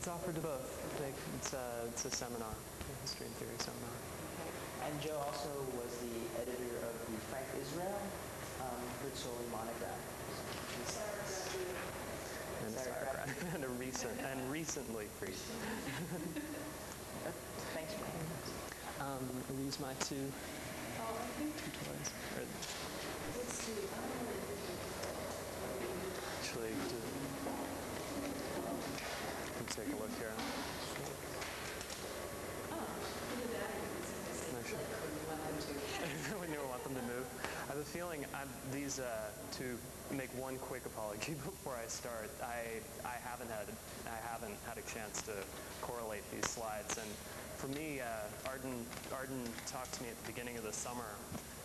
It's offered to both. They, it's, a, it's a seminar, a history and theory seminar. And Joe also was the editor of the Frank Israel um, Rizzoli monograph. And, Sauerkraut. sauerkraut. and a recent and recently free. Thanks, man. Um, are these my two, two toys? Or, actually, do, let's take a look here. Sure. we never want them to move. I have a feeling I'm, these uh, to make one quick apology before I start. I I haven't had I haven't had a chance to correlate these slides, and for me, uh, Arden Arden talked to me at the beginning of the summer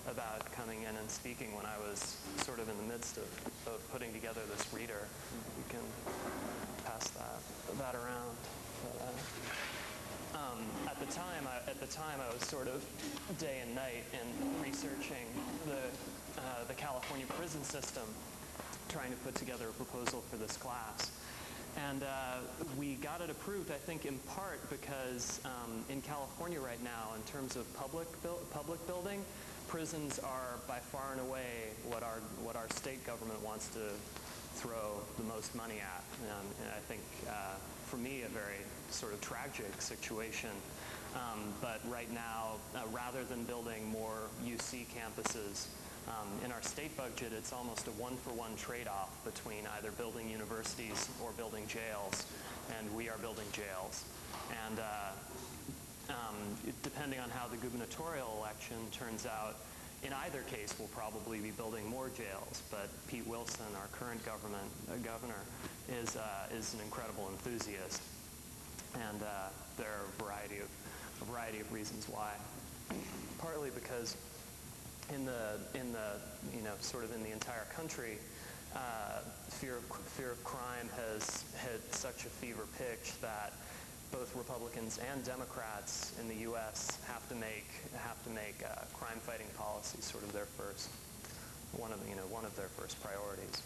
about coming in and speaking when I was sort of in the midst of, of putting together this reader. You can that around. But, uh, um, at the time, I, at the time, I was sort of day and night in researching the uh, the California prison system, trying to put together a proposal for this class. And uh, we got it approved, I think, in part because um, in California right now, in terms of public buil- public building, prisons are by far and away what our what our state government wants to throw the most money at. And I think, uh, for me, a very sort of tragic situation. Um, but right now, uh, rather than building more UC campuses, um, in our state budget, it's almost a one-for-one trade-off between either building universities or building jails, and we are building jails. And uh, um, depending on how the gubernatorial election turns out, in either case, we'll probably be building more jails. But Pete Wilson, our current government uh, governor, is uh, is an incredible enthusiast, and uh, there are a variety of a variety of reasons why. Partly because in the in the you know sort of in the entire country, uh, fear of fear of crime has hit such a fever pitch that both Republicans and Democrats in the U.S. have to make have to make uh, crime fighting policy sort of their first one of you know one of their first priorities.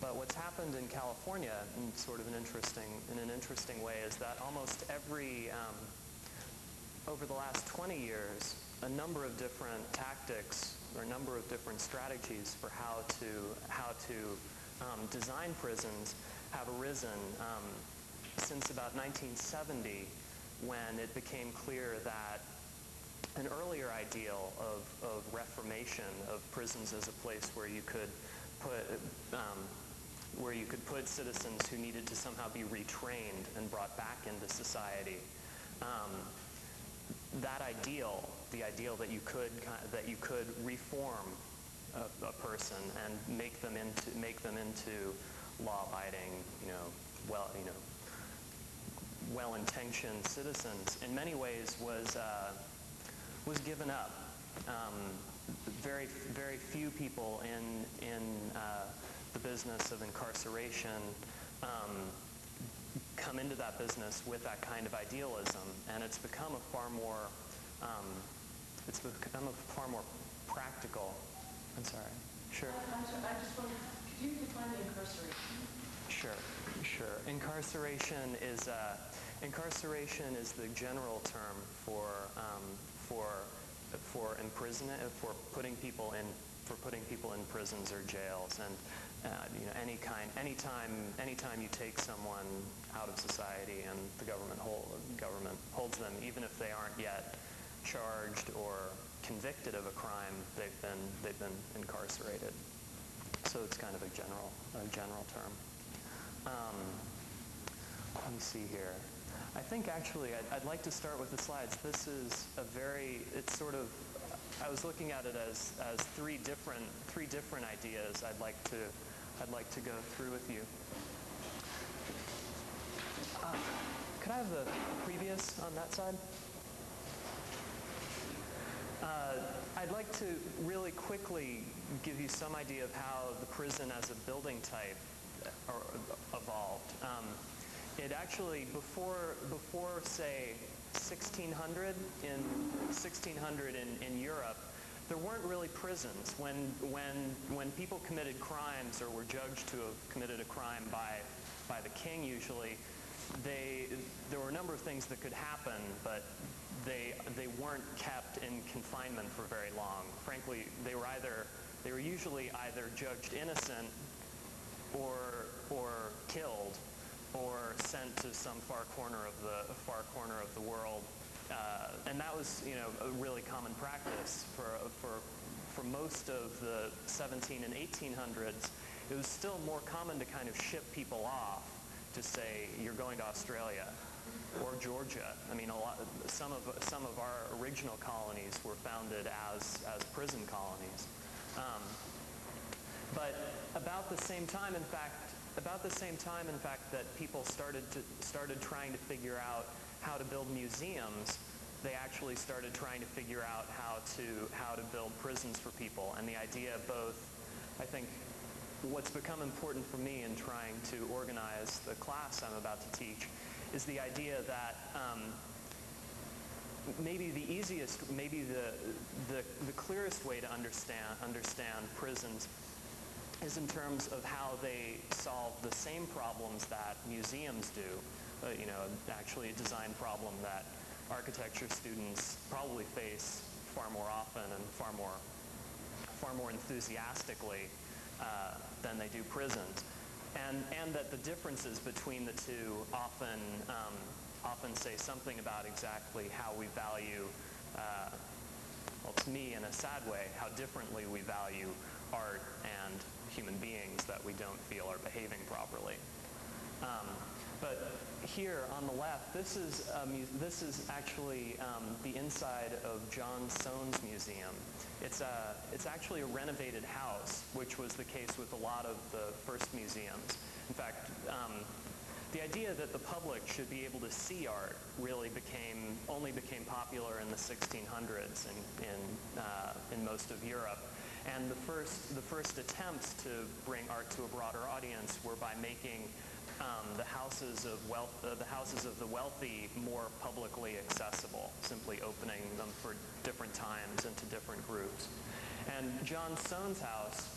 But what's happened in California, in sort of an interesting in an interesting way, is that almost every um, over the last 20 years, a number of different tactics or a number of different strategies for how to how to um, design prisons have arisen um, since about 1970, when it became clear that an earlier ideal of, of reformation of prisons as a place where you could put um, where you could put citizens who needed to somehow be retrained and brought back into society. Um, that ideal, the ideal that you could that you could reform a, a person and make them into make them into law-abiding, you know, well, you know, well-intentioned citizens, in many ways was uh, was given up. Um, very very few people in in uh, the business of incarceration. Um, come into that business with that kind of idealism, and it's become a far more, um, it's become a far more practical. I'm sorry. Sure. Sorry, I just wondered, could you define incarceration? Sure. Sure. Incarceration is uh, incarceration is the general term for um, for for imprisonment for putting people in for putting people in prisons or jails and uh, you know any kind anytime anytime you take someone out of society and the government hold, government holds them even if they aren't yet charged or convicted of a crime they've been they've been incarcerated so it's kind of a general a general term um, let me see here. I think actually I'd, I'd like to start with the slides. This is a very, it's sort of, I was looking at it as, as three different, three different ideas I'd like to, I'd like to go through with you. Uh, could I have the previous on that side? Uh, I'd like to really quickly give you some idea of how the prison as a building type or, evolved. Um, it actually, before, before say 1600 in 1600 in, in Europe, there weren't really prisons. When, when, when people committed crimes or were judged to have committed a crime by, by the king usually, they, there were a number of things that could happen, but they, they weren't kept in confinement for very long. Frankly, they were either, they were usually either judged innocent or, or killed or sent to some far corner of the far corner of the world. Uh, and that was, you know, a really common practice for, for, for most of the 17 and 1800s. It was still more common to kind of ship people off to say, you're going to Australia or Georgia. I mean, a lot, some, of, some of our original colonies were founded as, as prison colonies. Um, but about the same time, in fact, about the same time, in fact, that people started to started trying to figure out how to build museums, they actually started trying to figure out how to how to build prisons for people. And the idea of both, I think, what's become important for me in trying to organize the class I'm about to teach is the idea that um, maybe the easiest, maybe the, the, the clearest way to understand, understand prisons is in terms of how they solve the same problems that museums do. Uh, you know, actually a design problem that architecture students probably face far more often and far more, far more enthusiastically uh, than they do prisons. And, and that the differences between the two often, um, often say something about exactly how we value, uh, well, to me in a sad way, how differently we value art and human beings that we don't feel are behaving properly. Um, but here on the left, this is, this is actually um, the inside of John Soane's museum. It's, a, it's actually a renovated house, which was the case with a lot of the first museums. In fact, um, the idea that the public should be able to see art really became, only became popular in the 1600s in, in, uh, in most of Europe. And the first, the first attempts to bring art to a broader audience were by making um, the houses of wealth, uh, the houses of the wealthy more publicly accessible, simply opening them for different times and to different groups. And John Soane's house,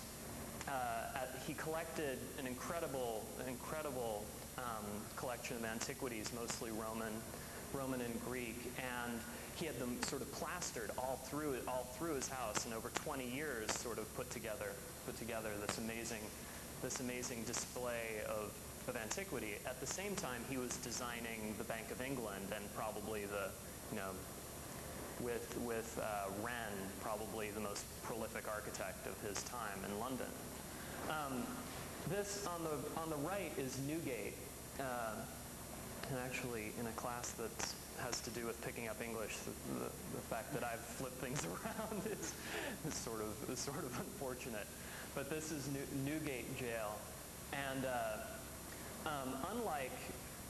uh, at, he collected an incredible, an incredible um, collection of antiquities, mostly Roman, Roman and Greek, and he had them sort of plastered all through all through his house, and over 20 years, sort of put together put together this amazing this amazing display of of antiquity. At the same time, he was designing the Bank of England and probably the, you know, with, with uh, Wren, probably the most prolific architect of his time in London. Um, this on the, on the right is Newgate. Uh, and actually, in a class that has to do with picking up English, the, the, the fact that I've flipped things around is, is, sort, of, is sort of unfortunate. But this is New, Newgate Jail. And uh, um, unlike,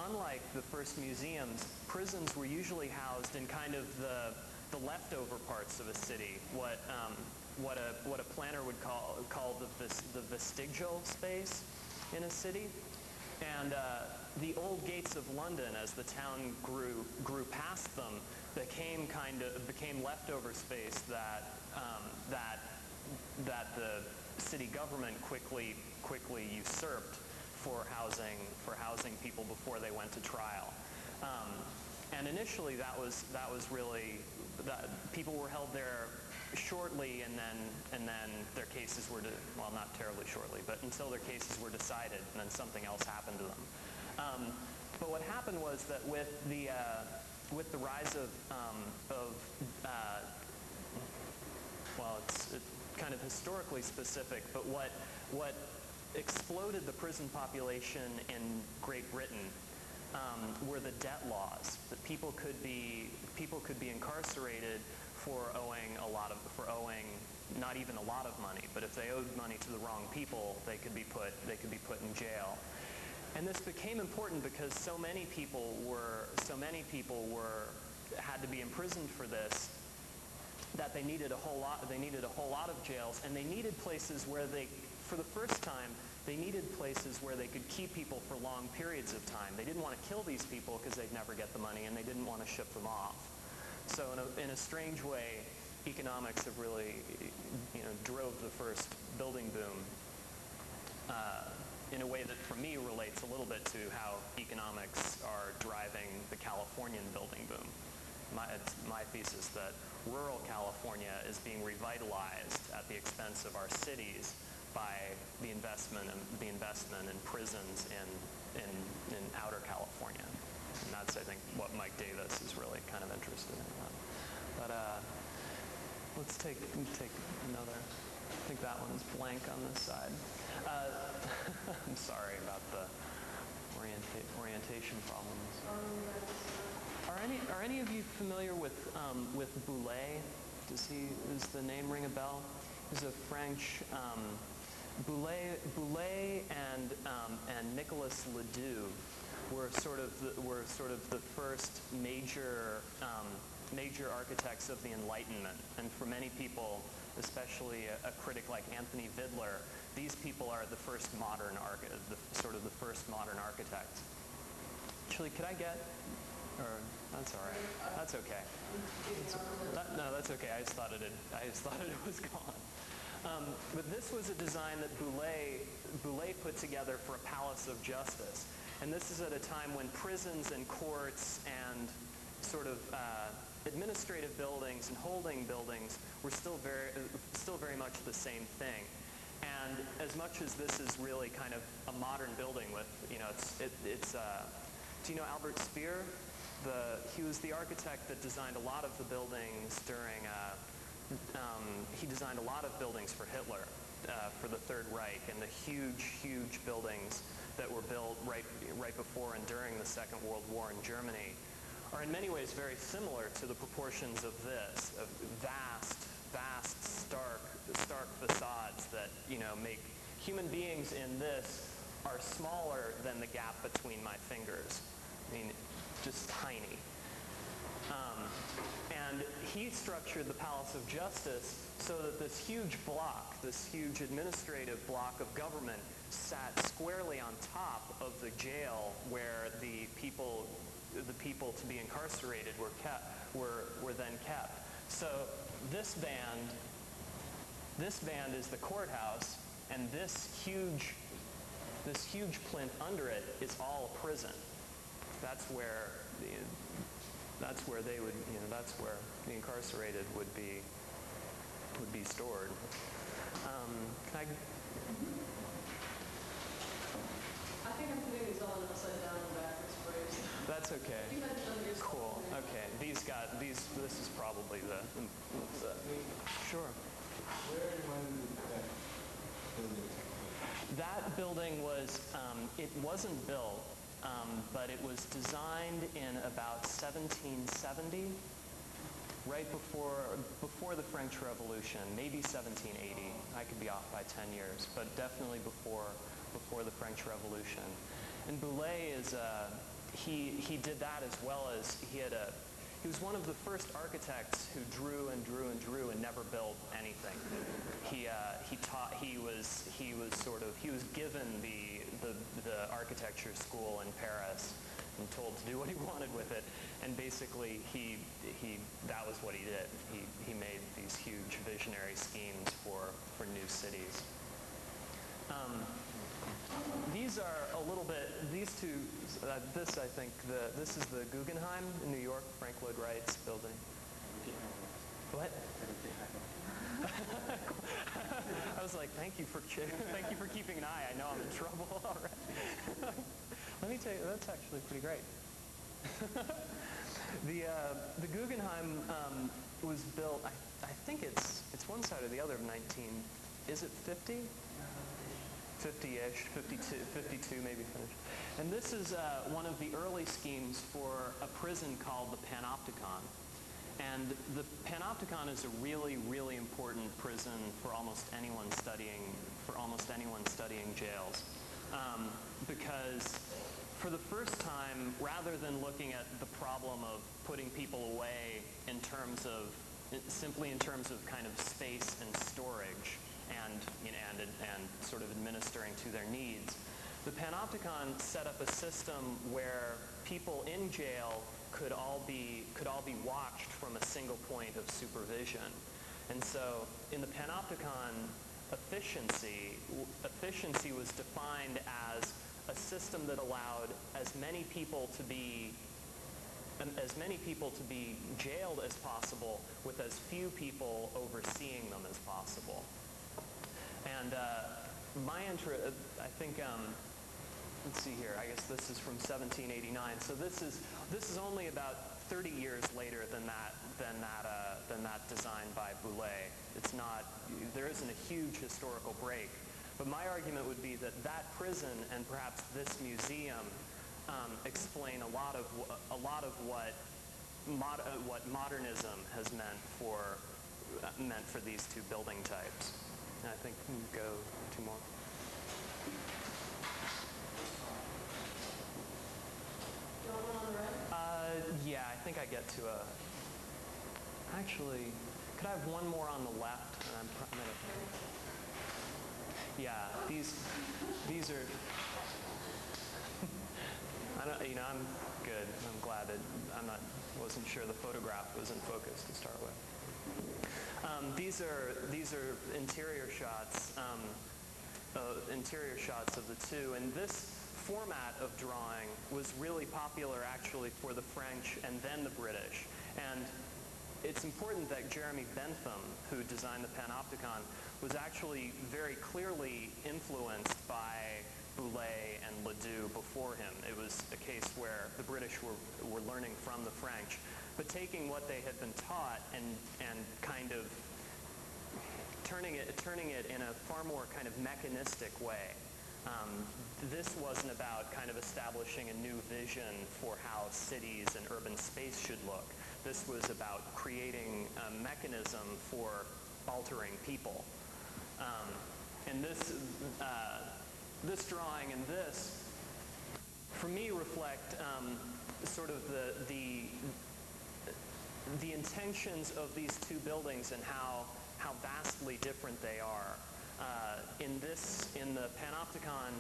unlike the first museums, prisons were usually housed in kind of the, the leftover parts of a city, what, um, what, a, what a planner would call, call the, the vestigial space in a city. And uh, the old gates of London, as the town grew, grew past them, became kind of became leftover space that um, that that the city government quickly quickly usurped for housing for housing people before they went to trial. Um, and initially, that was that was really that people were held there shortly, and then and then their cases were well, not terribly shortly, but until their cases were decided, and then something else happened to them. Um, but what happened was that with the uh, with the rise of um, of uh, well, it's, it's kind of historically specific, but what what exploded the prison population in Great Britain um, were the debt laws. That people could be people could be incarcerated for owing a lot of for owing not even a lot of money, but if they owed money to the wrong people, they could be put they could be put in jail. And this became important because so many people were so many people were had to be imprisoned for this that they needed a whole lot they needed a whole lot of jails and they needed places where they for the first time, they needed places where they could keep people for long periods of time. They didn't want to kill these people because they'd never get the money, and they didn't want to ship them off. So in a, in a strange way, economics have really, you know, drove the first building boom uh, in a way that for me relates a little bit to how economics are driving the Californian building boom. My, it's my thesis that rural California is being revitalized at the expense of our cities by the investment in, the investment in prisons in, in, in outer California. And that's, I think, what Mike Davis is really kind of interested in. But uh, let's take, take another. I think that one's blank on this side. Uh, I'm sorry about the orienta- orientation problems. Are any, are any of you familiar with, um, with Boullée? Does he, does the name ring a bell? He's a French, um, Boullée, and, um, and Nicolas Ledoux were sort of the, were sort of the first major, um, major architects of the Enlightenment. And for many people, especially a, a critic like Anthony Vidler, these people are the first modern the, sort of the first modern architects. Actually, could I get, or that's all right. That's okay. That- no, that's okay. I just thought it had, I just thought it was gone. Um, but this was a design that Boullée, Boullée put together for a palace of justice. And this is at a time when prisons and courts and sort of uh, administrative buildings and holding buildings were still very, still very much the same thing. And as much as this is really kind of a modern building with, you know, it's, it, it's uh, do you know Albert Speer? The, he was the architect that designed a lot of the buildings during, uh, um, he designed a lot of buildings for Hitler, uh, for the Third Reich, and the huge, huge buildings that were built right, right before and during the Second World War in Germany are in many ways very similar to the proportions of this, of vast, vast, stark, stark facades that, you know, make human beings in this are smaller than the gap between my fingers. I mean, just tiny. Um, and he structured the Palace of Justice so that this huge block, this huge administrative block of government sat squarely on top of the jail where the people, the people to be incarcerated were kept, were, were then kept. So this band, this band is the courthouse, and this huge, this huge plinth under it is all a prison. That's where the, that's where they would, you know, that's where the incarcerated would be, would be stored. Um, can I, I think I'm putting these all upside down and backwards for you. That's okay. Cool. Okay. These got these. This is probably the. the sure. That building? That was. Um, it wasn't built, um, but it was designed in about 1770, right before before the French Revolution, maybe 1780. I could be off by 10 years, but definitely before before the French Revolution. And Boullée is. Uh, he, he did that as well as he had a, he was one of the first architects who drew and drew and drew and never built anything. He, uh, he taught, he was, he was sort of, he was given the, the, the architecture school in Paris and told to do what he wanted with it. And basically he, he, that was what he did. He, he made these huge visionary schemes for, for new cities. Um, these are a little bit, these two, uh, this I think, the, this is the Guggenheim in New York, Frank Lloyd Wright's building. What? I was like, thank you for thank you for keeping an eye. I know I'm in trouble already. Let me tell you, that's actually pretty great. the uh, the Guggenheim um, was built. I, I think it's it's one side or the other of 19. Is it 50? 50-ish, 52, 52 maybe finished. And this is uh, one of the early schemes for a prison called the Panopticon. And the Panopticon is a really, really important prison for almost anyone studying, for almost anyone studying jails. Um, because for the first time, rather than looking at the problem of putting people away in terms of, simply in terms of kind of space and storage, and, you know, and, and sort of administering to their needs. The Panopticon set up a system where people in jail could all be, could all be watched from a single point of supervision. And so in the Panopticon, efficiency, efficiency was defined as a system that allowed as many people to be as many people to be jailed as possible with as few people overseeing them as possible. And uh, my interest, I think, um, let's see here. I guess this is from 1789. So this is this is only about 30 years later than that than that uh, than that design by Boullée. It's not there isn't a huge historical break. But my argument would be that that prison and perhaps this museum um, explain a lot of a lot of what mod, uh, what modernism has meant for uh, meant for these two building types. I think we can go two more. You want one on the right? Uh, yeah, I think I get to a. Actually, could I have one more on the left? And I'm, I'm gonna. Yeah, these these are. I don't. You know, I'm good. I'm glad that I'm not. Wasn't sure the photograph was in focus to start with. Um, these are these are interior shots. Um, uh, interior shots of the two. And this format of drawing was really popular actually for the French and then the British. And it's important that Jeremy Bentham, who designed the Panopticon, was actually very clearly influenced by Boullée and Ledoux before him. It was a case where the British were, were learning from the French, but taking what they had been taught and, and kind of turning it, turning it in a far more kind of mechanistic way. Um, this wasn't about kind of establishing a new vision for how cities and urban space should look. This was about creating a mechanism for altering people. Um, and this, uh, this drawing and this, for me, reflect um, sort of the, the, the intentions of these two buildings and how, how vastly different they are. Uh, in this, in the Panopticon,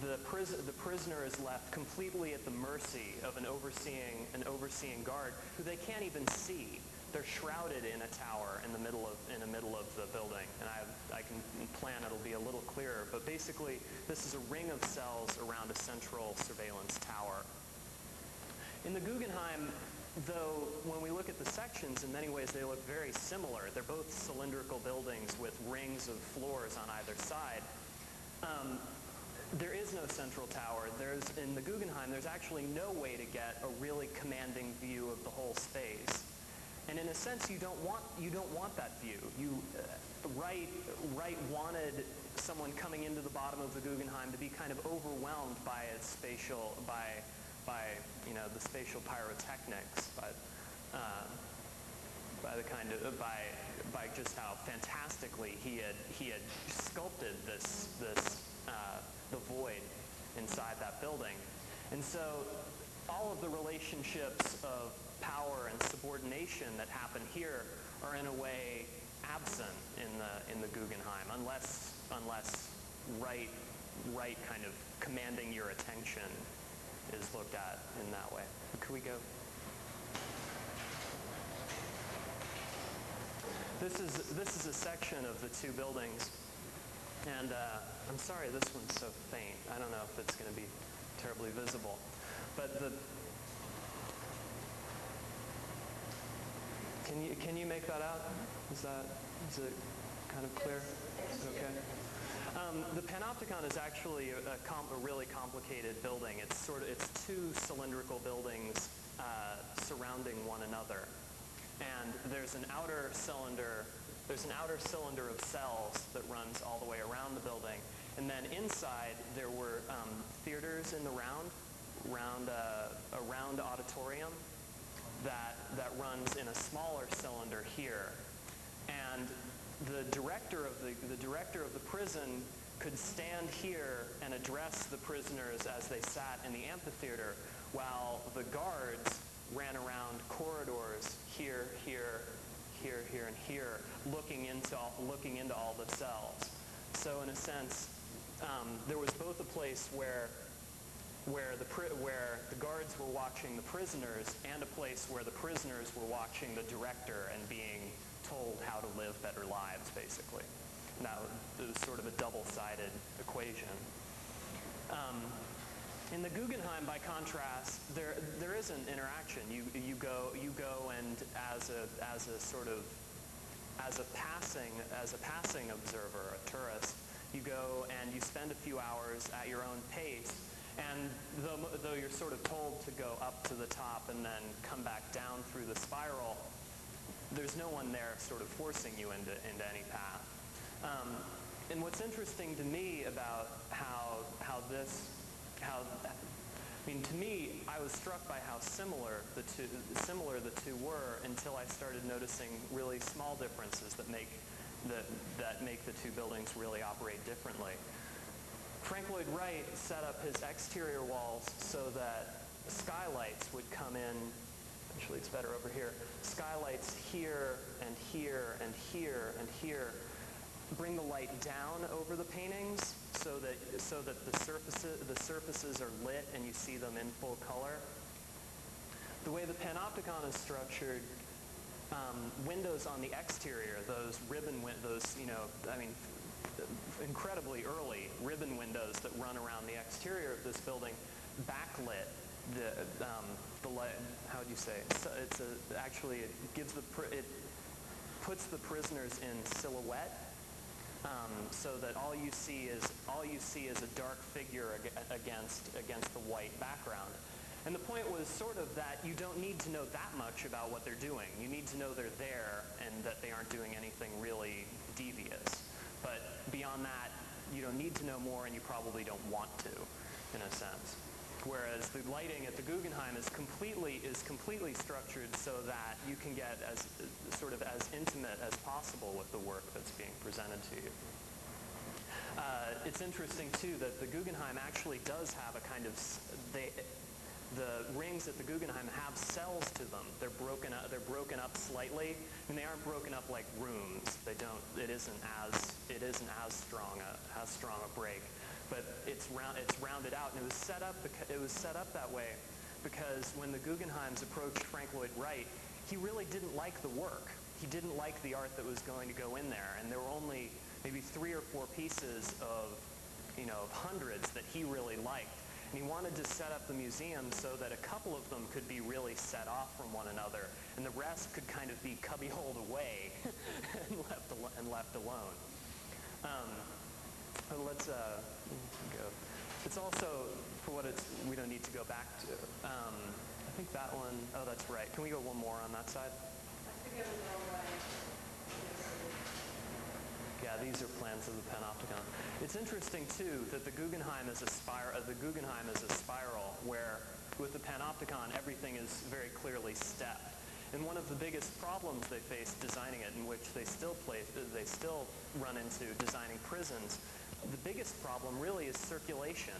the, pris- the prisoner is left completely at the mercy of an overseeing, an overseeing guard who they can't even see. They're shrouded in a tower in the middle of, in the middle of the building. And I, I can plan it'll be a little clearer. But basically, this is a ring of cells around a central surveillance tower. In the Guggenheim, though, when we look at the sections, in many ways they look very similar. They're both cylindrical buildings with rings of floors on either side. Um, there is no central tower. There's, in the Guggenheim, there's actually no way to get a really commanding view of the whole space. And in a sense, you don't want, you don't want that view. You, uh, Wright, Wright wanted someone coming into the bottom of the Guggenheim to be kind of overwhelmed by its spatial, by, by you know, the spatial pyrotechnics, by, uh, by the kind of, by, by just how fantastically he had, he had sculpted this, this, uh, the void inside that building. And so all of the relationships of power and subordination that happen here are in a way absent in the, in the Guggenheim, unless, unless Wright, Wright kind of commanding your attention is looked at in that way. Could we go? This is, this is a section of the two buildings. And uh, I'm sorry this one's so faint. I don't know if it's going to be terribly visible. But the... Can you, can you make that out? Is that, is it kind of clear? Is it okay? Um, the Panopticon is actually a, a, a really complicated building. It's sort of, it's two cylindrical buildings uh, surrounding one another and there's an outer cylinder there's an outer cylinder of cells that runs all the way around the building and then inside there were um, theaters in the round round uh, a round auditorium that that runs in a smaller cylinder here and the director of the the director of the prison could stand here and address the prisoners as they sat in the amphitheater while the guards ran around corridors here, here, here, here, and here, looking into all, looking into all the cells. So in a sense, um, there was both a place where where the where the guards were watching the prisoners and a place where the prisoners were watching the director and being told how to live better lives, basically. was, it was sort of a double-sided equation. Um, in the Guggenheim, by contrast, there there is an interaction. You you go you go and as a as a sort of as a passing as a passing observer, a tourist, you go and you spend a few hours at your own pace. And though, though you're sort of told to go up to the top and then come back down through the spiral, there's no one there sort of forcing you into, into any path. Um, and what's interesting to me about how, how this, how, I mean, to me, I was struck by how similar the two, similar the two were until I started noticing really small differences that make, the, that make the two buildings really operate differently. Frank Lloyd Wright set up his exterior walls so that skylights would come in, actually it's better over here, skylights here and here and here and here, bring the light down over the paintings so that, so that the, surfaces, the surfaces are lit and you see them in full color. The way the panopticon is structured, um, windows on the exterior, those ribbon, those, you know, I mean, incredibly early ribbon windows that run around the exterior of this building, backlit the um, the light. How would you say? So it's a, actually it gives the it puts the prisoners in silhouette, um, so that all you see is all you see is a dark figure ag- against against the white background. And the point was sort of that you don't need to know that much about what they're doing. You need to know they're there and that they aren't doing anything really devious. But beyond that, you don't need to know more and you probably don't want to, in a sense. Whereas the lighting at the Guggenheim is completely, is completely structured so that you can get as sort of as intimate as possible with the work that's being presented to you. Uh, it's interesting too that the Guggenheim actually does have a kind of they, the rings at the Guggenheim have cells to them. They're broken up. They're broken up slightly, and they aren't broken up like rooms. They don't. It isn't as it isn't as strong a as strong a break, but it's round. It's rounded out, and it was set up. It was set up that way because when the Guggenheims approached Frank Lloyd Wright, he really didn't like the work. He didn't like the art that was going to go in there, and there were only maybe three or four pieces of you know, of hundreds that he really liked. And he wanted to set up the museum so that a couple of them could be really set off from one another, and the rest could kind of be cubbyholed away and, left al- and left alone. Um, let's uh, go. It's also, for what it's, we don't need to go back to. Um, I think that one, oh, that's right. Can we go one more on that side? I think it was all right. Yeah, these are plans of the Panopticon. It's interesting too that the Guggenheim is a spiral. Uh, the Guggenheim is a spiral where, with the Panopticon, everything is very clearly stepped. And one of the biggest problems they face designing it, in which they still play, they still run into designing prisons, the biggest problem really is circulation.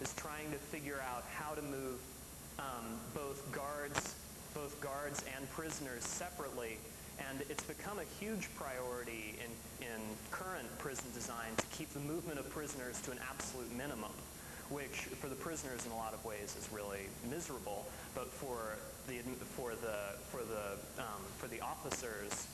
Is trying to figure out how to move um, both guards, both guards and prisoners separately and it's become a huge priority in, in current prison design to keep the movement of prisoners to an absolute minimum, which for the prisoners in a lot of ways is really miserable, but for the, for the, for the, um, for the officers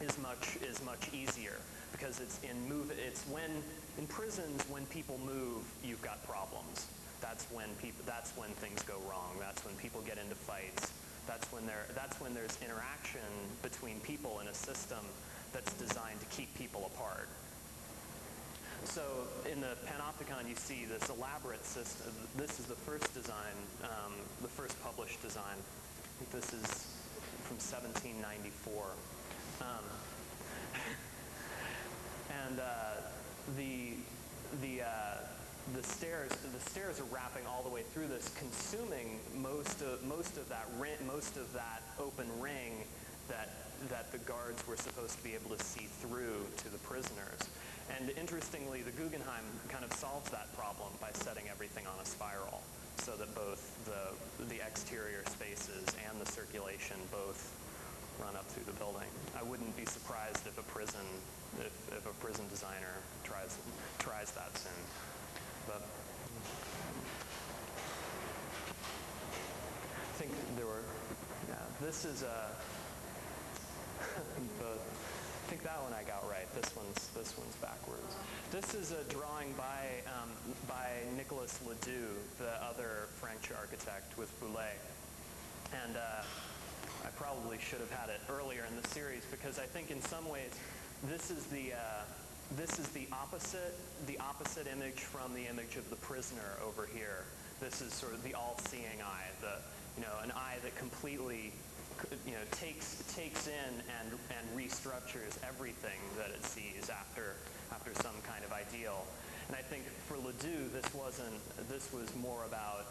is much, is much easier because it's in move, it's when, in prisons, when people move, you've got problems. That's when people, that's when things go wrong. That's when people get into fights. That's when, there, that's when there's interaction between people in a system that's designed to keep people apart. So in the Panopticon, you see this elaborate system. This is the first design, um, the first published design. This is from 1794. Um, and uh, the the uh, the stairs the stairs are wrapping all the way through this, consuming most of most of that most of that open ring that that the guards were supposed to be able to see through to the prisoners. And interestingly, the Guggenheim kind of solves that problem by setting everything on a spiral, so that both the the exterior spaces and the circulation both run up through the building. I wouldn't be surprised if a prison if, if a prison designer tries tries that soon. I think there were yeah, this is a the think that one I got right. This one's this one's backwards. This is a drawing by um, by Nicolas Ledoux, the other French architect with Boullée. And uh, I probably should have had it earlier in the series because I think in some ways this is the uh, this is the opposite the opposite image from the image of the prisoner over here. This is sort of the all-seeing eye, the you know an eye that completely you know takes takes in and and restructures everything that it sees after after some kind of ideal. And I think for Ledoux this wasn't this was more about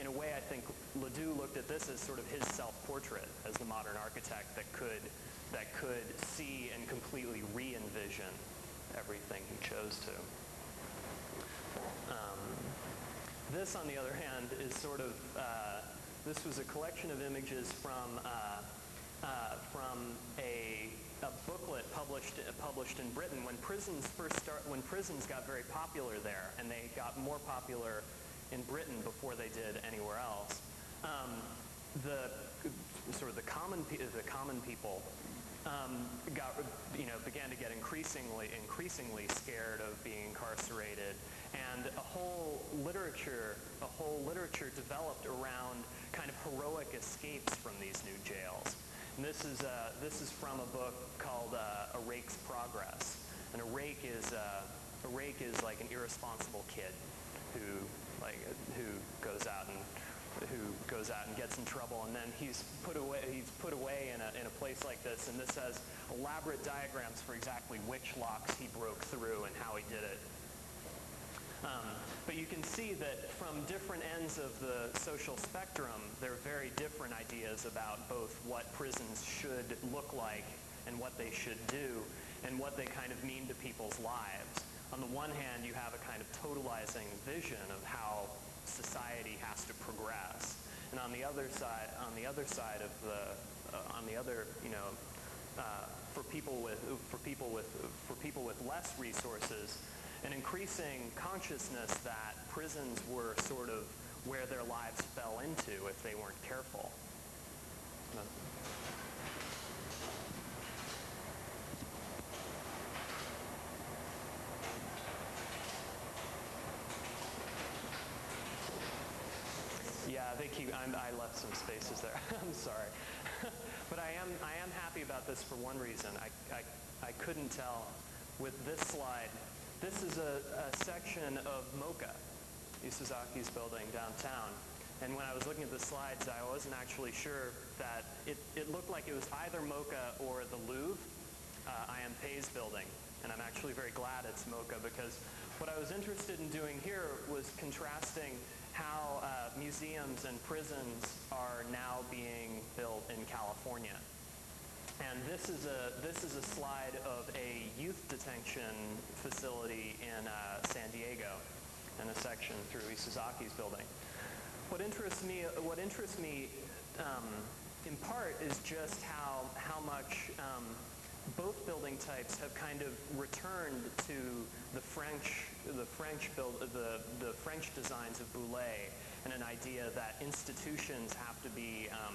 in a way, I think Ledoux looked at this as sort of his self-portrait as the modern architect that could, that could see and completely re-envision everything he chose to. Um, this, on the other hand, is sort of, uh, this was a collection of images from, uh, uh, from a, a booklet published, published in Britain when prisons first start, when prisons got very popular there, and they got more popular in Britain before they did anywhere else. Um, the sort of the common the common people um, got you know began to get increasingly increasingly scared of being incarcerated, and a whole literature a whole literature developed around kind of heroic escapes from these new jails. And this is uh, this is from a book called uh, A Rake's Progress, and a rake is uh, a rake is like an irresponsible kid who like who goes out and who goes out and gets in trouble, and then he's put away. He's put away in a, in a place like this, and this has elaborate diagrams for exactly which locks he broke through and how he did it. Um, but you can see that from different ends of the social spectrum, there are very different ideas about both what prisons should look like and what they should do and what they kind of mean to people's lives on the one hand, you have a kind of totalizing vision of how society has to progress, and on the other side, on the other side of the, uh, on the other, you know, uh, for people with for people with for people with less resources, an increasing consciousness that prisons were sort of where their lives fell into if they weren't careful. They. I'm, I left some spaces there. I'm sorry, but I am. I am happy about this for one reason. I, I, I couldn't tell with this slide. This is a, a section of MoCA, Isozaki's building downtown. And when I was looking at the slides, I wasn't actually sure that it, it looked like it was either MoCA or the Louvre, uh, I.M. Pei's building. And I'm actually very glad it's MoCA because what I was interested in doing here was contrasting how uh, museums and prisons are now being built in California. And this is a this is a slide of a youth detention facility in uh, San Diego, and a section through Isozaki's building. What interests me what interests me um, in part is just how how much um, both building types have kind of returned to the French, the French build, the, the French designs of Boullée, and an idea that institutions have to be, um,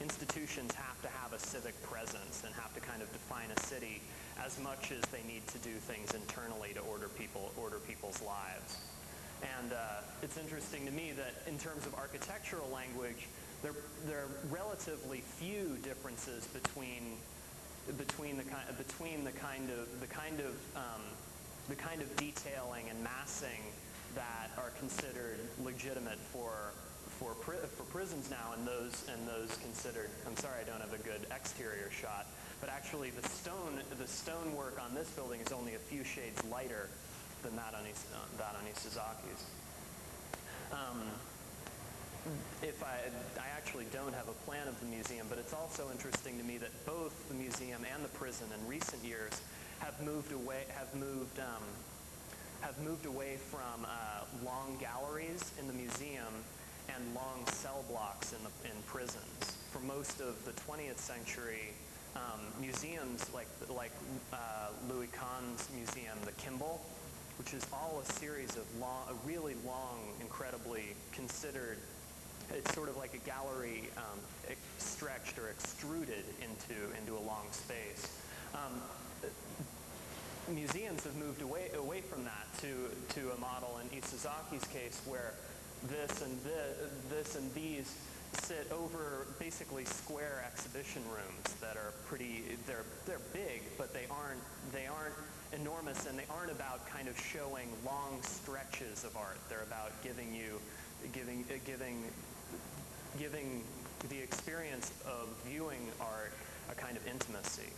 institutions have to have a civic presence and have to kind of define a city as much as they need to do things internally to order people, order people's lives. And uh, it's interesting to me that in terms of architectural language, there, there are relatively few differences between between the kind between the kind of the kind of um, the kind of detailing and massing that are considered legitimate for for pri- for prisons now, and those and those considered. I'm sorry, I don't have a good exterior shot, but actually the stone the stonework on this building is only a few shades lighter than that on Is- uh, that on Isozaki's. Um, if I, I actually don't have a plan of the museum, but it's also interesting to me that both the museum and the prison in recent years have moved away, have moved, um, have moved away from uh, long galleries in the museum and long cell blocks in, the, in prisons. For most of the 20th century, um, museums like, like uh, Louis Kahn's museum, the Kimbell, which is all a series of long, a really long, incredibly considered it's sort of like a gallery um, stretched or extruded into, into a long space. Um, museums have moved away, away from that to, to a model in Isozaki's case where this and this, this and these sit over basically square exhibition rooms that are pretty, they're, they're big, but they aren't, they aren't enormous and they aren't about kind of showing long stretches of art. They're about giving you, giving, uh, giving, giving the experience of viewing art a kind of intimacy.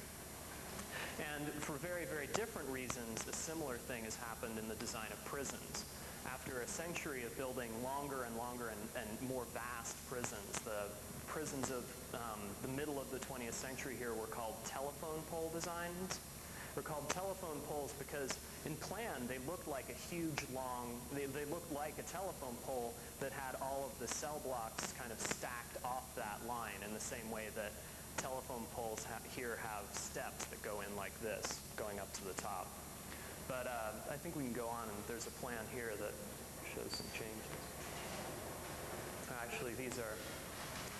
And for very, very different reasons, a similar thing has happened in the design of prisons. After a century of building longer and longer and, and more vast prisons, the prisons of um, the middle of the 20th century here were called telephone pole designs. They're called telephone poles because in plan they looked like a huge long, they, they looked like a telephone pole that had all of the cell blocks kind of stacked off that line in the same way that telephone poles ha here have steps that go in like this, going up to the top. But uh, I think we can go on, and there's a plan here that shows some changes. Actually, these are,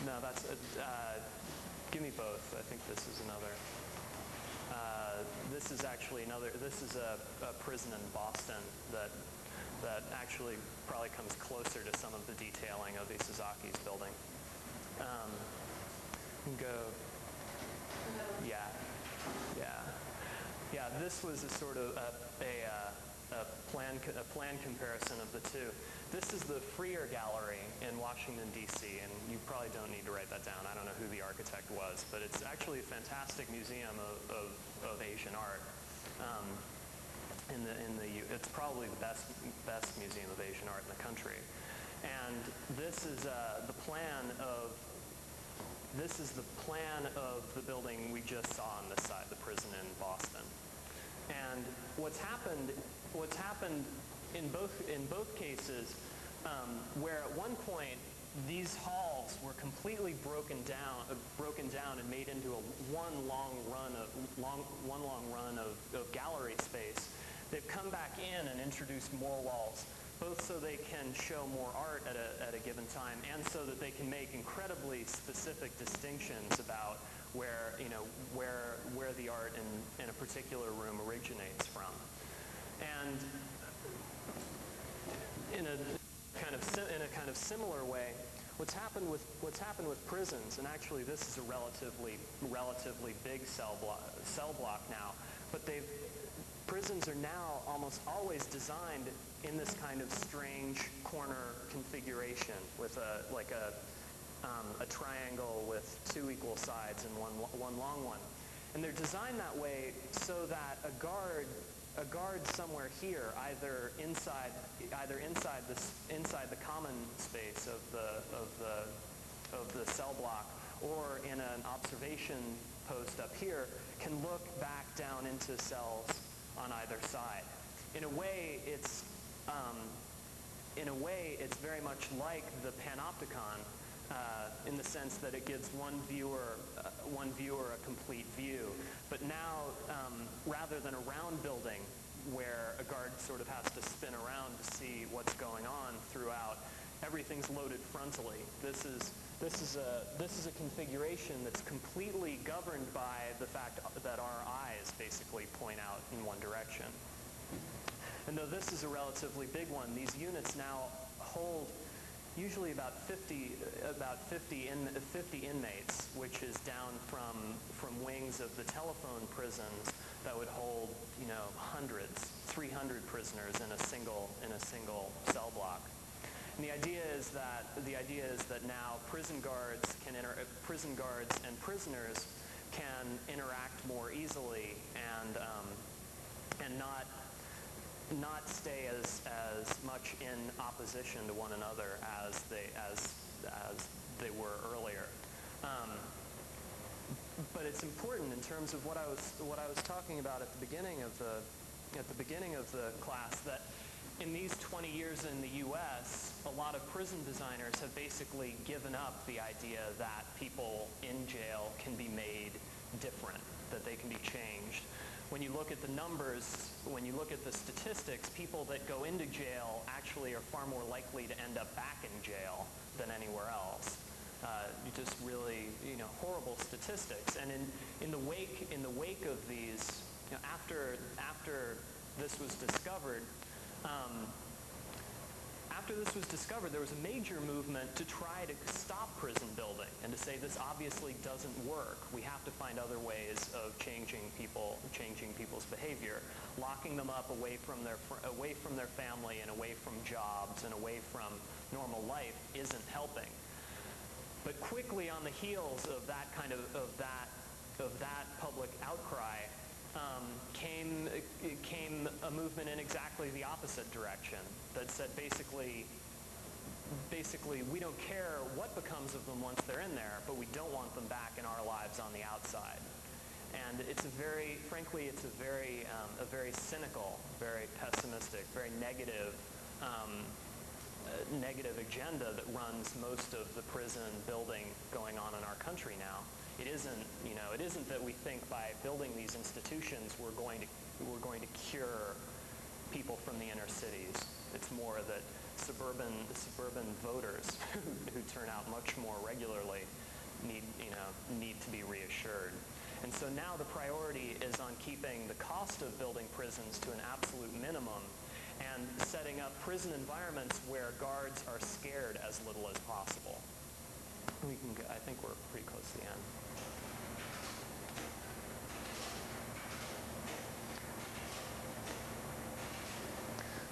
no, that's, uh, uh, give me both. I think this is another. Uh, this is actually another, this is a, a prison in Boston that, that actually probably comes closer to some of the detailing of Isozaki's building. Um, go, yeah, yeah. Yeah, this was a sort of a, a, uh, a, plan, a plan comparison of the two. This is the Freer Gallery in Washington, D.C., and you probably don't need to write that down. I don't know who the architect was, but it's actually a fantastic museum of, of, of Asian art. Um, in the, in the, it's probably the best, best museum of Asian art in the country. And this is uh, the plan of this is the plan of the building we just saw on this side, the prison in Boston. And what's happened, what's happened in both, in both cases, um, where at one point these halls were completely broken down, uh, broken down and made into a one long run of long, one long run of, of gallery space. They've come back in and introduced more walls both so they can show more art at a, at a given time and so that they can make incredibly specific distinctions about where, you know, where, where the art in, in a particular room originates from. And in a kind of, in a kind of similar way, what's happened with, what's happened with prisons, and actually this is a relatively, relatively big cell block, cell block now, but they've, prisons are now almost always designed in this kind of strange corner configuration with a, like a, um, a triangle with two equal sides and one, one long one. And they're designed that way so that a guard, a guard somewhere here, either inside, either inside the, inside the common space of the, of, the, of the cell block or in an observation post up here, can look back down into cells on either side. In a way, it's um, in a way, it's very much like the panopticon uh, in the sense that it gives one viewer, uh, one viewer a complete view. But now, um, rather than a round building where a guard sort of has to spin around to see what's going on throughout, everything's loaded frontally. This is this is a this is a configuration that's completely governed by the fact that our eyes basically point out in one direction. And though this is a relatively big one, these units now hold usually about 50, about 50, in, 50 inmates, which is down from, from wings of the telephone prisons that would hold, you know, hundreds, 300 prisoners in a single, in a single cell block. And the idea is that, the idea is that now prison guards can inter, prison guards and prisoners can interact more easily and, um, and not not stay as, as much in opposition to one another as they, as, as they were earlier. Um, but it's important in terms of what I was what I was talking about at the beginning of the at the beginning of the class that in these 20 years in the U.S., a lot of prison designers have basically given up the idea that people in jail can be made different, that they can be changed when you look at the numbers, when you look at the statistics, people that go into jail actually are far more likely to end up back in jail than anywhere else. uh, just really, you know, horrible statistics. And in, in the wake in the wake of these, you know, after after this was discovered. Um, after this was discovered, there was a major movement to try to stop prison building and to say this obviously doesn't work. We have to find other ways of changing people, changing people's behavior, locking them up away from their away from their family and away from jobs and away from normal life isn't helping. But quickly on the heels of that kind of, of that of that public outcry, um, came came a movement in exactly the opposite direction that said basically basically we don't care what becomes of them once they're in there, but we don't want them back in our lives on the outside. And it's a very, frankly, it's a very, um, a very cynical, very pessimistic, very negative, um, uh, negative agenda that runs most of the prison building going on in our country now. It isn't, you know, it isn't that we think by building these institutions we're going to, we're going to cure people from the inner cities. It's more that suburban, suburban voters who, who turn out much more regularly need, you know, need to be reassured. And so now the priority is on keeping the cost of building prisons to an absolute minimum and setting up prison environments where guards are scared as little as possible. We can, go, I think we're pretty close to the end.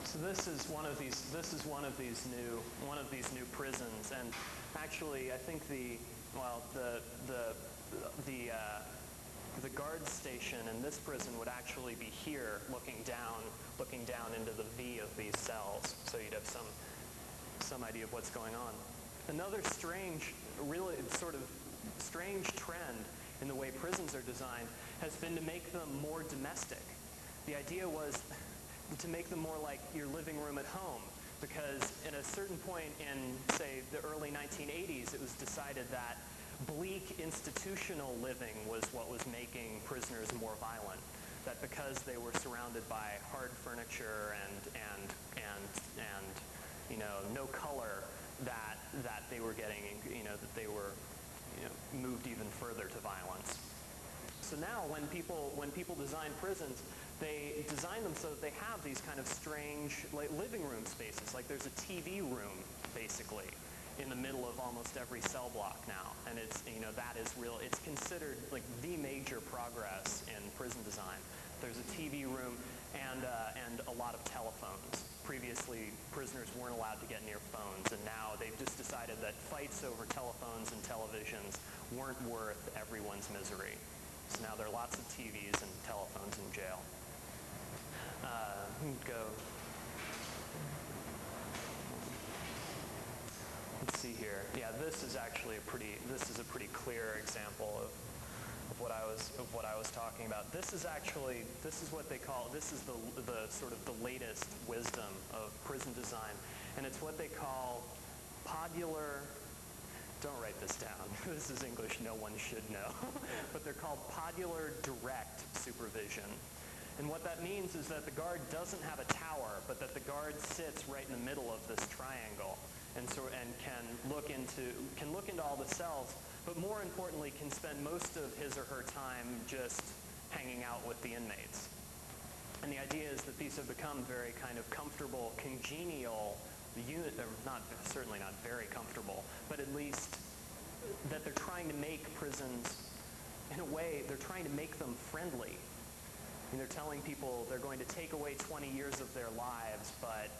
So this is one of these. This is one of these new one of these new prisons, and actually, I think the well the the the uh, the guard station in this prison would actually be here, looking down looking down into the V of these cells. So you'd have some some idea of what's going on. Another strange, really sort of strange trend in the way prisons are designed has been to make them more domestic. The idea was to make them more like your living room at home. Because in a certain point in, say, the early 1980s, it was decided that bleak institutional living was what was making prisoners more violent. That because they were surrounded by hard furniture and, and, and, and you know, no color, that, that they were getting, you know, that they were you know, moved even further to violence. So now when people, when people design prisons, they design them so that they have these kind of strange like, living room spaces. Like there's a TV room, basically, in the middle of almost every cell block now. And it's, you know, that is real, it's considered like the major progress in prison design. There's a TV room and, uh, and a lot of telephones. Previously, prisoners weren't allowed to get near phones, and now they've just decided that fights over telephones and televisions weren't worth everyone's misery. So now there are lots of TVs and telephones in jail. Uh, go. Let's see here. Yeah, this is actually a pretty. This is a pretty clear example of, of what I was of what I was talking about. This is actually this is what they call this is the the sort of the latest wisdom of prison design, and it's what they call podular don't write this down. this is English no one should know. but they're called podular direct supervision. And what that means is that the guard doesn't have a tower, but that the guard sits right in the middle of this triangle and, so, and can, look into, can look into all the cells, but more importantly, can spend most of his or her time just hanging out with the inmates. And the idea is that these have become very kind of comfortable, congenial unit, not certainly not very comfortable, but at least that they're trying to make prisons, in a way, they're trying to make them friendly. And they're telling people they're going to take away 20 years of their lives, but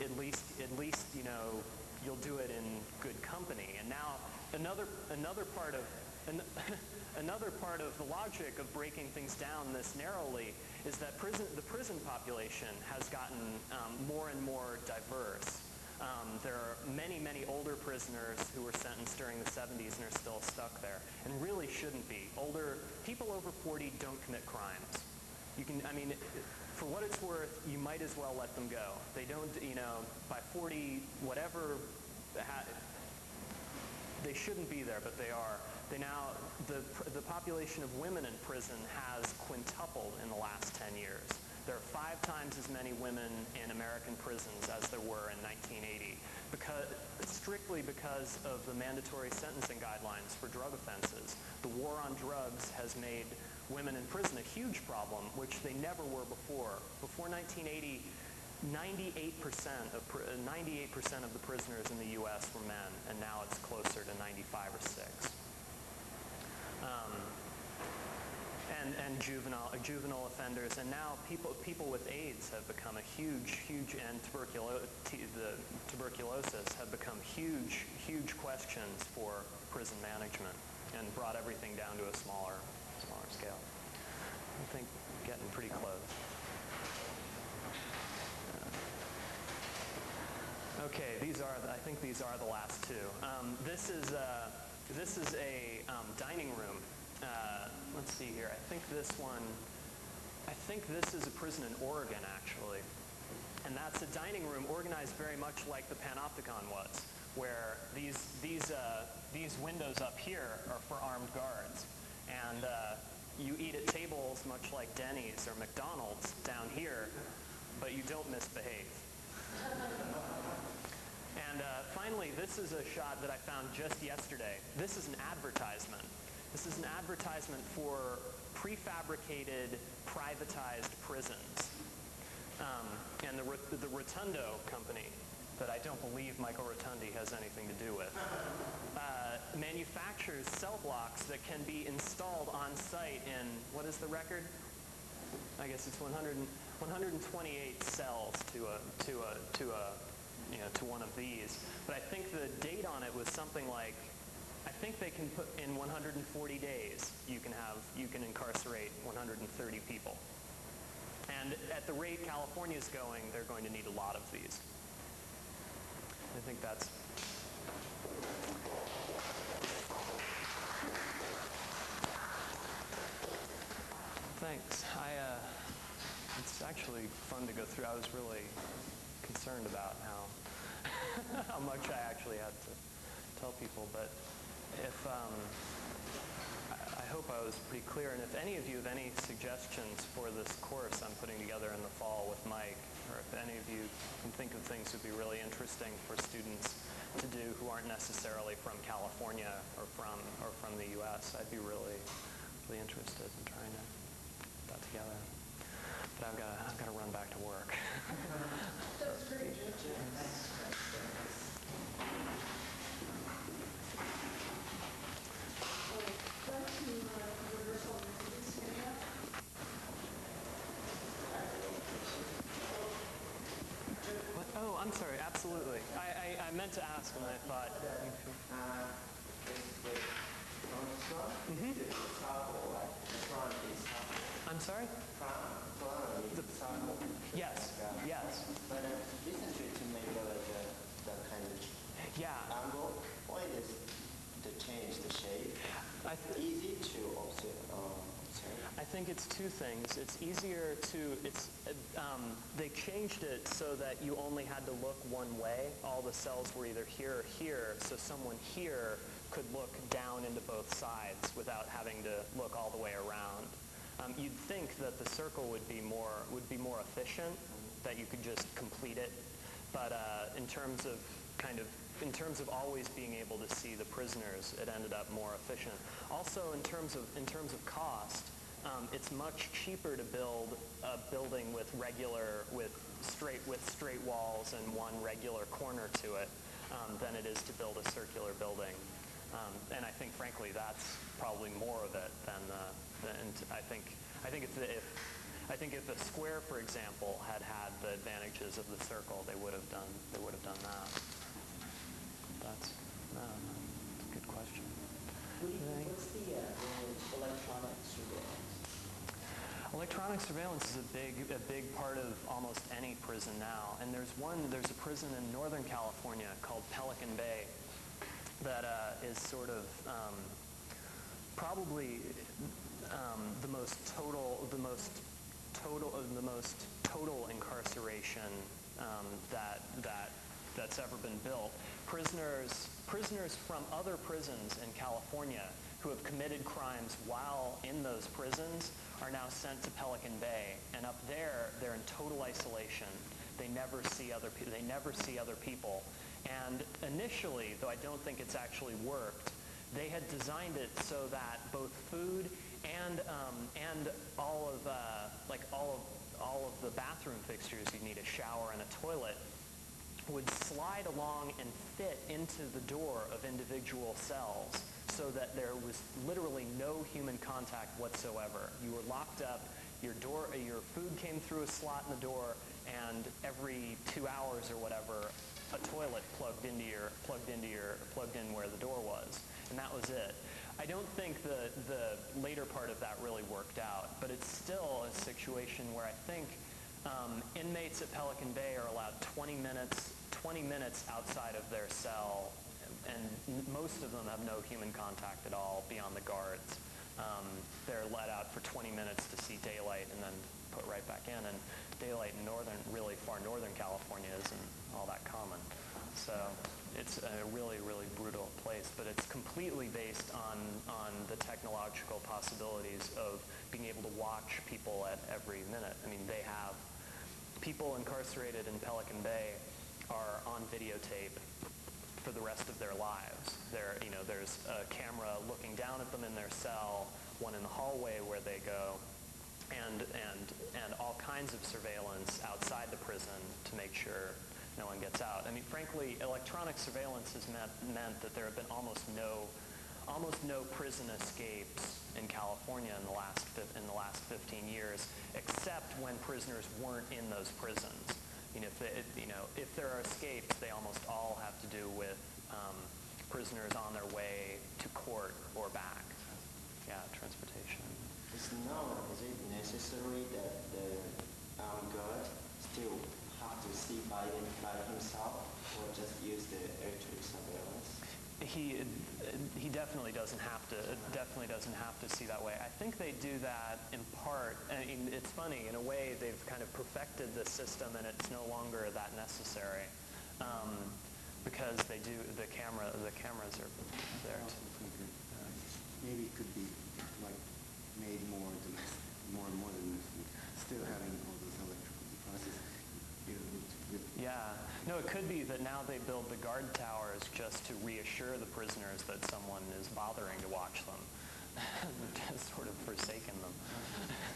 at least, at least, you know, you'll do it in good company. And now another, another part of, an, another part of the logic of breaking things down this narrowly is that prison, the prison population has gotten um, more and more diverse. Um, there are many, many older prisoners who were sentenced during the 70s and are still stuck there, and really shouldn't be. Older people over 40 don't commit crimes. You can, I mean, for what it's worth, you might as well let them go. They don't, you know, by 40, whatever, they shouldn't be there, but they are. They now, the, the population of women in prison has quintupled in the last 10 years. There are five times as many women in American prisons as there were in 1980. because, strictly because of the mandatory sentencing guidelines for drug offenses. The war on drugs has made women in prison a huge problem, which they never were before. Before 1980, 98% of, uh, 98% of the prisoners in the U.S. were men, and now it's closer to 95 or 6. Um, and, and juvenile, uh, juvenile offenders, and now people, people with AIDS have become a huge, huge, and tuberculo- the tuberculosis have become huge, huge questions for prison management and brought everything down to a smaller, smaller scale. I think getting pretty close. Okay, these are, the- I think these are the last two. Um, this is, uh, this is a um, dining room. Uh, let's see here. I think this one, I think this is a prison in Oregon, actually. And that's a dining room organized very much like the Panopticon was, where these, these, uh, these windows up here are for armed guards. And uh, you eat at tables much like Denny's or McDonald's down here, but you don't misbehave. And uh, finally, this is a shot that I found just yesterday. This is an advertisement. This is an advertisement for prefabricated, privatized prisons. Um, and the, the Rotundo company, that I don't believe Michael Rotondi has anything to do with, uh, manufactures cell blocks that can be installed on site in, what is the record? I guess it's 100, 128 cells to a, to a, to a, you know, to one of these. But I think the date on it was something like, I think they can put in 140 days, you can have, you can incarcerate 130 people. And at the rate California's going, they're going to need a lot of these. I think that's Thanks. I, uh, it's actually fun to go through. I was really concerned about how, how much I actually had to tell people, but if, um, I, hope I was pretty clear, and if any of you have any suggestions for this course I'm putting together in the fall with Mike, or if any of you can think of things that would be really interesting for students to do who aren't necessarily from California or from, or from the U.S., I'd be really, really interested in trying to put that together. But I've got I've got to run back to work. That was great, Jim. Back to uh, reversal messages, stand up. What? Oh, I'm sorry. Absolutely. I, I, I meant to ask, I thought. Basically, from front, the circle, like, front is circle. I'm sorry. Front, front is circle. Yes. Yes. But recently to make like the kind of Yeah. angle, why is the change the shape? I, th- Easy to observe. I think it's two things. It's easier to. It's. uh, Um, they changed it so that you only had to look one way. All the cells were either here or here, so someone here could look down into both sides without having to look all the way around. Um, you'd think that the circle would be more would be more efficient, that you could just complete it. But uh, in terms of kind of in terms of always being able to see the prisoners, it ended up more efficient. Also, in terms of in terms of cost, um, it's much cheaper to build a building with regular with straight with straight walls and one regular corner to it um, than it is to build a circular building. Um, and I think, frankly, that's probably more of it than the. Than I think I think if, the, if I think if a square, for example, had had the advantages of the circle, they would have done they would have done that. That's, no, that's a good question. What's the uh, electronic? Electronic surveillance is a big, a big part of almost any prison now. And there's one, there's a prison in Northern California called Pelican Bay that uh, is sort of um, probably um, the most total, the most total, uh, the most total incarceration um, that that that's ever been built. Prisoners, prisoners from other prisons in California who have committed crimes while in those prisons are now sent to Pelican Bay, and up there they're in total isolation. They never see other people. They never see other people, And initially, though I don't think it's actually worked, they had designed it so that both food and um, and all of uh, like all of all of the bathroom fixtures you need a shower and a toilet would slide along and fit into the door of individual cells so that there was literally no human contact whatsoever. You were locked up, your door, your food came through a slot in the door, and every two hours or whatever, a toilet plugged into your, plugged into your, plugged in where the door was. And that was it. I don't think the, the later part of that really worked out, but it's still a situation where I think um, inmates at Pelican Bay are allowed 20 minutes, 20 minutes outside of their cell, and most of them have no human contact at all beyond the guards. Um, they're let out for 20 minutes to see daylight and then put right back in. And daylight in northern, really far northern California isn't all that common. So it's a really, really brutal place, but it's completely based on, on the technological possibilities of being able to watch people at every minute. I mean, they have people incarcerated in Pelican Bay are on videotape for the rest of their lives. There, you know, there's a camera looking down at them in their cell, one in the hallway where they go, and, and, and all kinds of surveillance outside the prison to make sure no one gets out. I mean, frankly, electronic surveillance has meant, meant that there have been almost no, almost no prison escapes in California in the last in the last 15 years, except when prisoners weren't in those prisons. You know, if they, you know, if there are escapes, they almost all have to do with um, prisoners on their way to court or back. Yeah, transportation. It's now, is it necessary that the armed guard still have to see by, by himself or just use the electric surveillance? He, he definitely doesn't have to, definitely doesn't have to see that way. I think they do that in part, I mean, it's funny, in a way they've kind of perfected the system and it's no longer that necessary. Um, because they do, the camera, the cameras are there. Uh, maybe it could be like made more more and more domestic, still having all those electrical devices. You know, with- with Yeah. No, it could be that now they build the guard towers just to reassure the prisoners that someone is bothering to watch them. just sort of forsaken them.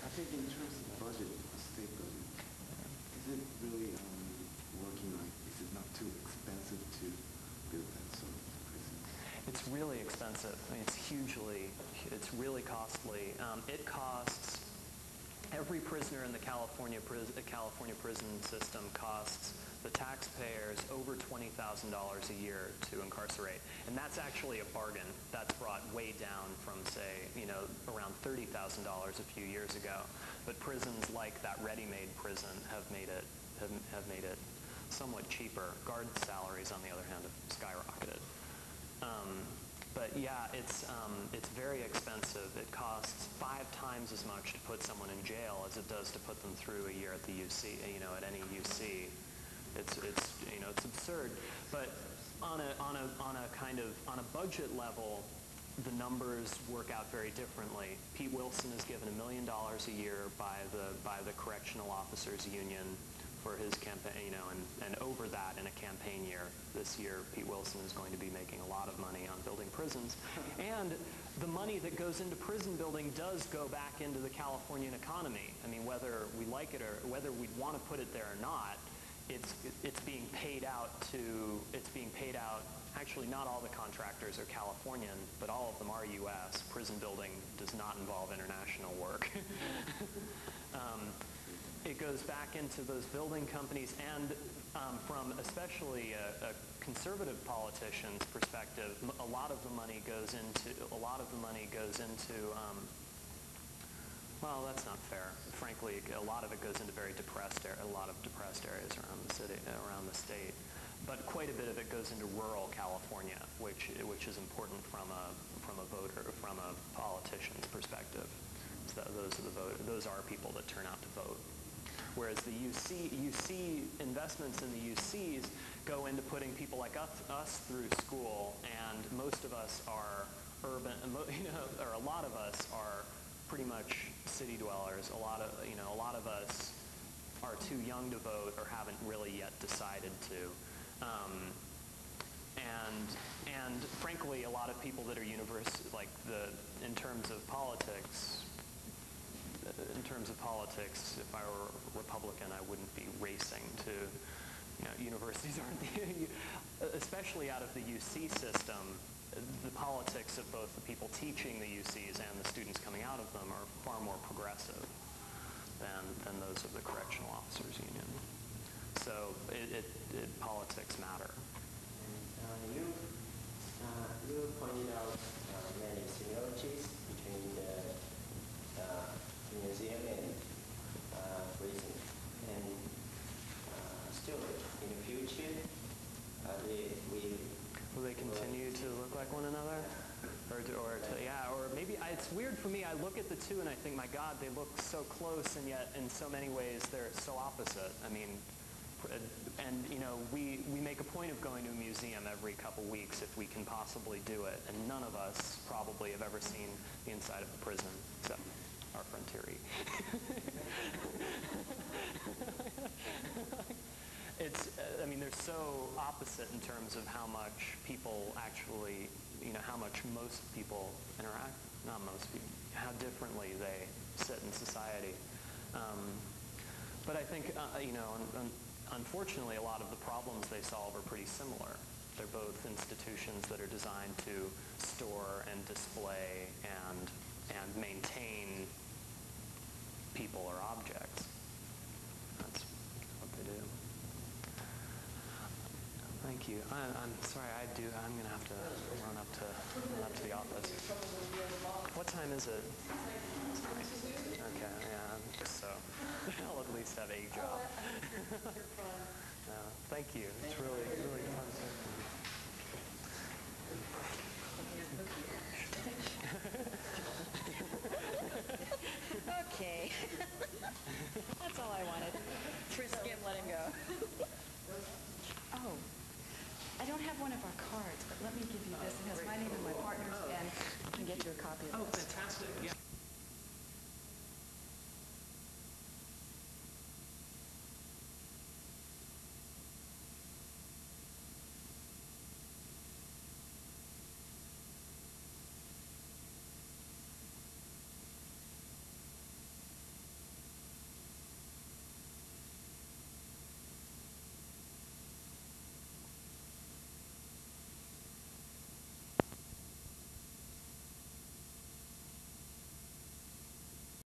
I think in terms of budget, state budget, is it really um, working like, is it not too expensive to build that sort of prison? It's really expensive. I mean, it's hugely, it's really costly. Um, it costs, every prisoner in the California, pris- uh, California prison system costs the taxpayers over $20,000 a year to incarcerate. And that's actually a bargain. That's brought way down from, say, you know, around $30,000 a few years ago. But prisons like that ready-made prison have made it, have, have made it somewhat cheaper. Guard salaries, on the other hand, have skyrocketed. Um, but yeah, it's, um, it's very expensive. It costs five times as much to put someone in jail as it does to put them through a year at the UC, you know, at any UC. It's, it's, you know, it's absurd. But on a, on a, on a kind of, on a budget level, the numbers work out very differently. Pete Wilson is given a million dollars a year by the, by the Correctional Officers Union for his campaign, you know, and, and over that in a campaign year, this year, Pete Wilson is going to be making a lot of money on building prisons. And the money that goes into prison building does go back into the Californian economy. I mean, whether we like it or whether we'd want to put it there or not, it's, it's being paid out to, it's being paid out, actually not all the contractors are Californian, but all of them are U.S. Prison building does not involve international work. um, it goes back into those building companies and um, from especially a, a conservative politician's perspective, a lot of the money goes into, a lot of the money goes into, um, well, that's not fair. Frankly, a lot of it goes into very depressed, a lot of depressed areas around the city, around the state. But quite a bit of it goes into rural California, which, which is important from a, from a voter, from a politician's perspective. So those are the vote, those are people that turn out to vote. Whereas the UC, UC investments in the UCs go into putting people like us, us through school, and most of us are urban, you know, or a lot of us are pretty much city dwellers. A lot of, you know, a lot of us are too young to vote or haven't really yet decided to. Um, and and frankly, a lot of people that are univers like the in terms of politics, in terms of politics, if I were a Republican, I wouldn't be racing to, you know, universities aren't, the, especially out of the UC system, the politics of both the people teaching the UCs and the students coming out of them are far more progressive than, than those of the Correctional Officers Union. So it, it, it, politics matter. Uh, you, uh, you pointed out uh, many similarities museum and uh, prison. And uh, still, in the future, uh, they, we Will they continue to look like one another? Or, to- or to, yeah, or maybe, I, it's weird for me, I look at the two and I think, my God, they look so close and yet in so many ways they're so opposite. I mean, and you know, we, we make a point of going to a museum every couple weeks if we can possibly do it. And none of us probably have ever seen the inside of a prison, except our it's, uh, I mean, they're so opposite in terms of how much people actually, you know, how much most people interact, not most people, how differently they sit in society. Um, but I think, uh, you know, un- un- unfortunately, a lot of the problems they solve are pretty similar. They're both institutions that are designed to store and display and, and maintain people or objects. That's what they do. Thank you. I, I'm sorry. I do. I'm gonna have to run up to run up to the office. What time is it? Okay. Yeah. So I'll at least have a job. Thank you. It's really really fun. Okay. That's all I wanted. Frisk him, let him go. Oh, I don't have one of our cards, but let me give you this. It has my name and my partner's, and I can get you a copy of oh, this. Oh, fantastic. Yeah.